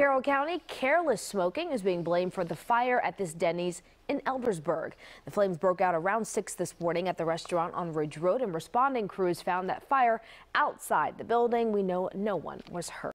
Carroll County careless smoking is being blamed for the fire at this Denny's in Eldersburg. The flames broke out around 6 this morning at the restaurant on Ridge Road and responding crews found that fire outside the building. We know no one was hurt.